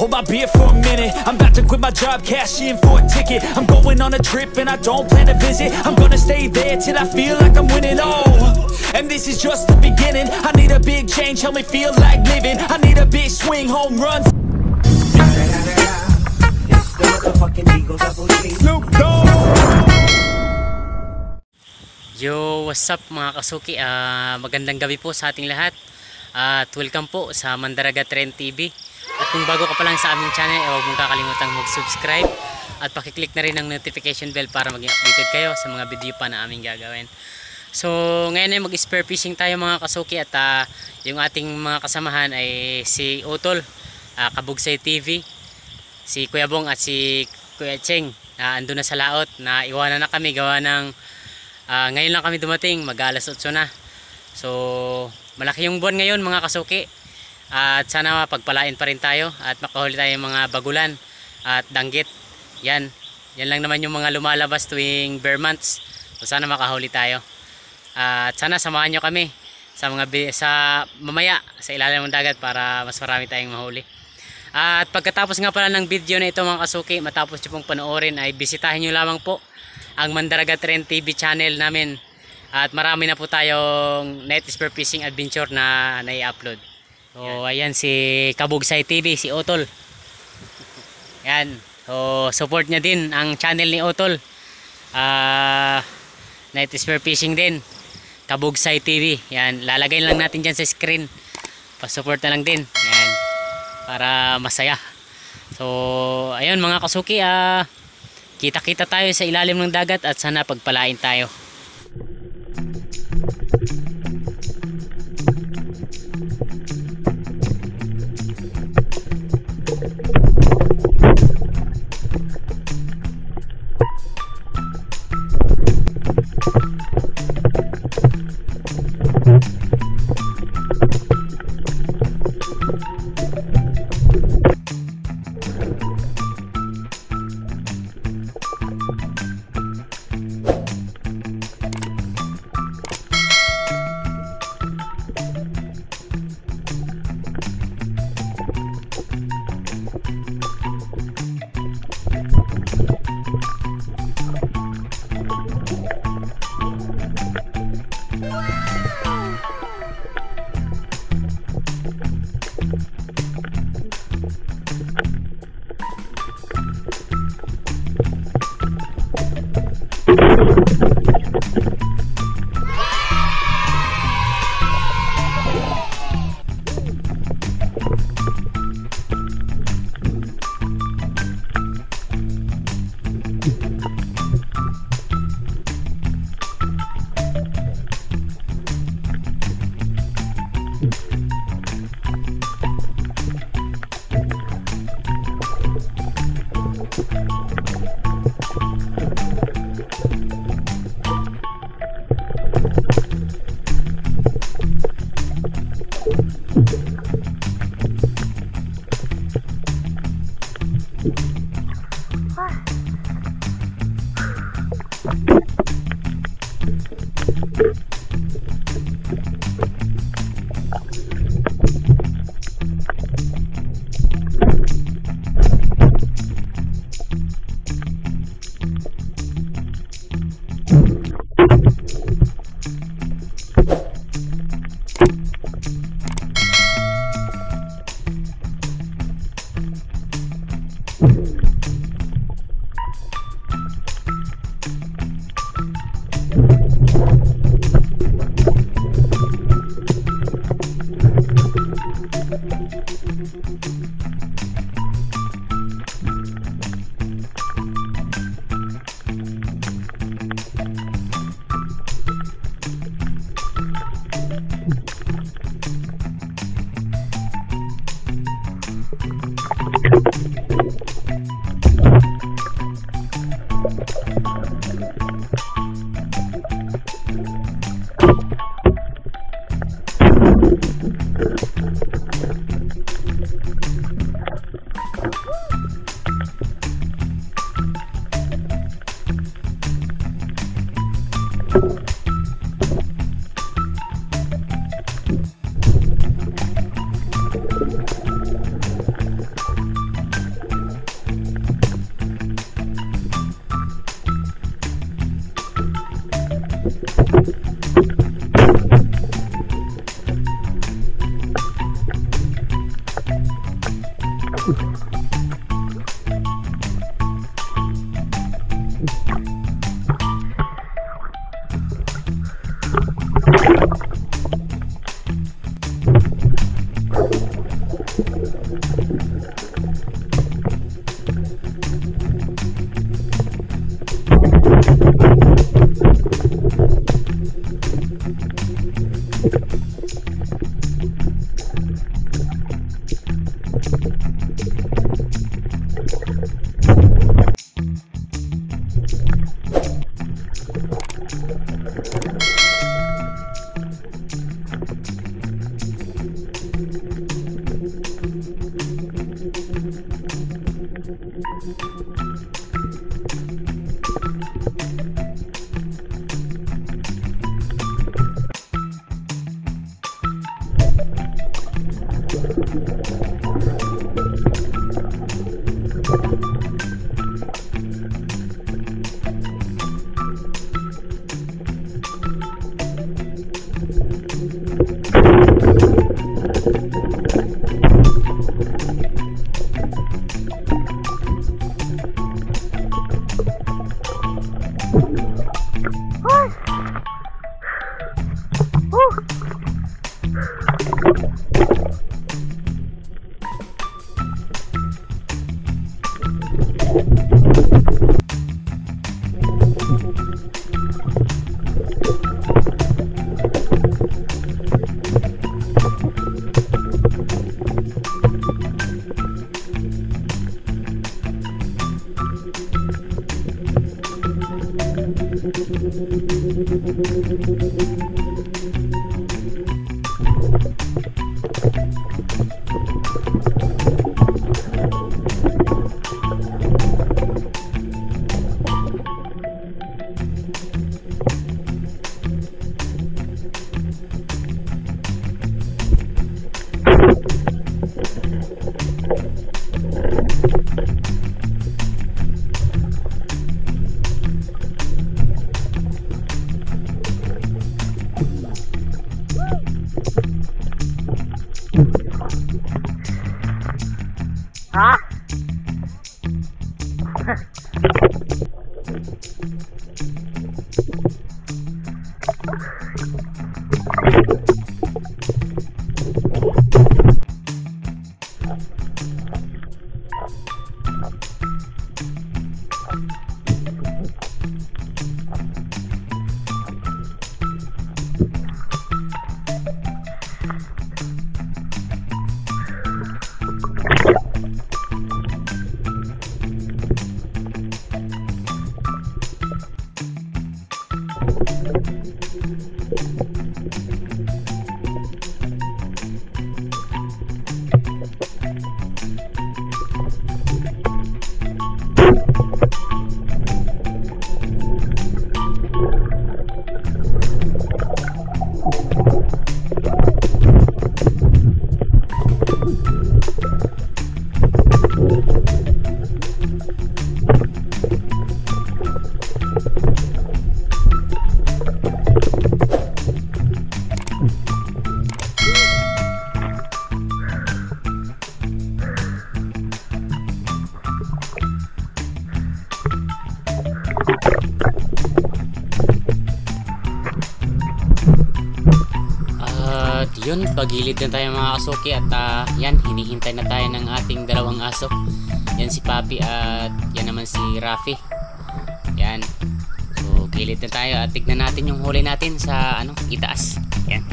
Hold my beer for a minute I'm about to quit my job, cash in for a ticket I'm going on a trip and I don't plan to visit I'm gonna stay there till I feel like I'm winning, oh And this is just the beginning I need a big change, help me feel like living I need a big swing, home runs. Yo, what's up mga kasuki? Ah, magandang gabi po sa ating lahat. At welcome po sa Mandaraga Trend TV. Kung bago ka pa lang sa aming channel, eh, huwag mong kakalimutang mag-subscribe at pakiclick na rin ang notification bell para maging updated kayo sa mga video pa na aming gagawin. So, ngayon ay mag-spare fishing tayo mga kasuki at ah, yung ating mga kasamahan ay si Utol, ah, Kabugsay TV, si Kuya Bong at si Kuya Cheng. Na ando na sa laot na iwanan na kami gawa ng ah, ngayon lang kami dumating mag alas 8 na. So malaki yung buwan ngayon mga kasuki at sana pagpalain pa rin tayo at makahuli tayo ng mga bagulan at danggit. Yan. Yan lang naman yung mga lumalabas tuwing bear months. So sana makahuli tayo. At sana samahan nyo kami sa mga sa mamaya sa ilalim ng dagat para mas marami tayong mahuli. At pagkatapos nga pala ng video na ito mga kasuki, matapos nyo pong panoorin ay bisitahin nyo lamang po ang Mandaraga Trend TV channel namin. At marami na po tayong Night Spear Fishing Adventure na nai-upload. So ayan si Kabugsay TV, si Otol. Yan. So support niya din ang channel ni Otol. Ah Night Spear Fishing din. Kabugsay TV. Yan, lalagay lang natin diyan sa screen. Pa-support na lang din. Yan para masaya. So, ayun mga kasuki, ah, kita-kita tayo sa ilalim ng dagat at sana pagpalain tayo. Thank you. Yun, pagilid na tayo mga kasuki at ah, yan, hinihintay na tayo ng ating dalawang aso. Yan si Papi at yan naman si Rafi. Yan. So, gilid na tayo at tignan natin yung huli natin sa ano, itaas. Yan.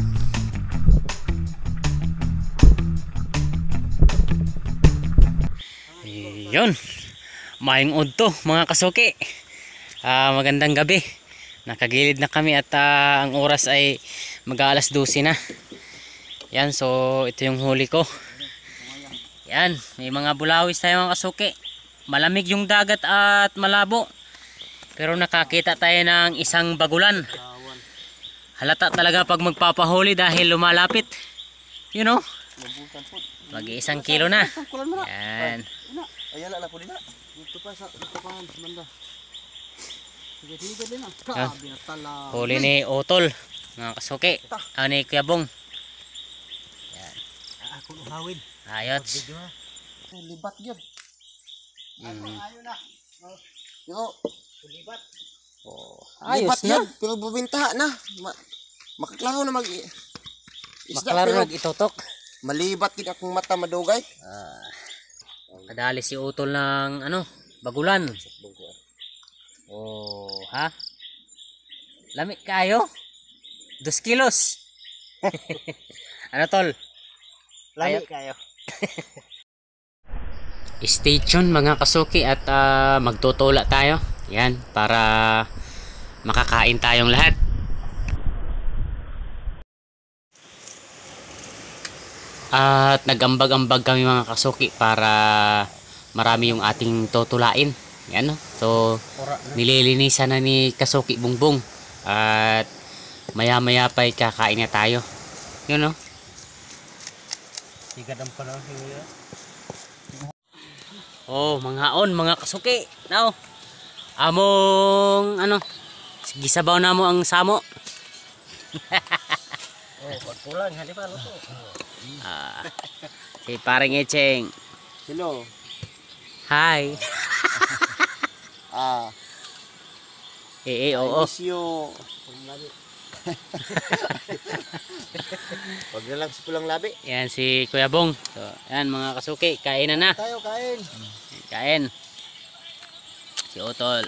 Yun. Mayong udto mga kasuki. Ah, magandang gabi. Nakagilid na kami at ah, ang oras ay mag-aalas 12 na. Yan, so ito yung huli ko. Yan, may mga bulawis tayo mga kasuki. Malamig yung dagat at malabo. Pero nakakita tayo ng isang bagulan. Halata talaga pag magpapahuli dahil lumalapit. You know? Mag isang kilo na. Yan. Ayan na po din na. Dito pa sa dito pa sa. Ah. Tala. Huli ni Otol. Mga kasuki. Ano ni Kuya Bong. Ako uhawin. Ayots. Libat gyud. Mm. Ayo na. Yo, Oh, libat ayos na. yan. Pero bubintaha na. Ma makaklaro na mag isda, Maklaro pero nag-itotok. Malibat din akong mata madugay. Ah, kadali si Utol ng ano, bagulan. Oh, ha? Lamig kayo? Dos kilos. ano tol? Lami kayo. Stay tuned mga kasuki at ah, magtutula tayo. Yan, para makakain tayong lahat. At nagambag-ambag kami mga kasuki para marami yung ating tutulain. Yan no. So, nililinisan na ni Kasuki Bungbong. At maya-maya pa kakain na tayo. Yun no. Sigat ang panahon niya. Oh, mga on, mga kasuki. Now, among ano, gisabaw na mo ang samo. Oh, pagkulang hali pa luto. Ah, si paring Echeng. Hello. Hi. Ah, Eh, eh, I oo. miss you. Wag na lang pulang labi. Yan si Kuya Bong. So, yan mga kasuki, kain na na. Tayo kain. Kain. Si Otol.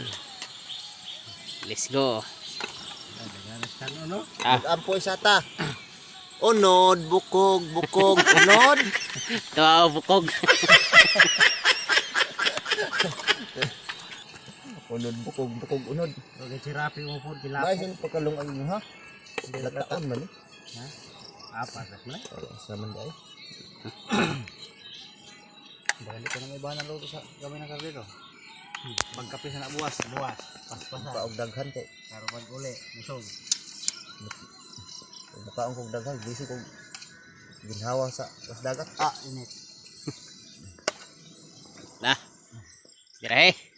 Let's go. Ah, Ampoy sa ta. Unod, bukog, bukog, unod. tuwa bukog. Unod, bukog, bukog, unod. Okay, si Rapi mo po, Ba, kilapot. isin pagkalong ang inyo ha? Lataon man eh. Apat, at na. Oo, Saman dahil. Dahil ko na may bahan ng loto sa kami ng karlito. Pagkapi sa nabuwas, buwas. Paspasa. Paog daghan. Pero pag uli, musog. Bukaon kong daghan. Bisi kong ginhawa sa sa dagat. Ah, init. Na. Dire.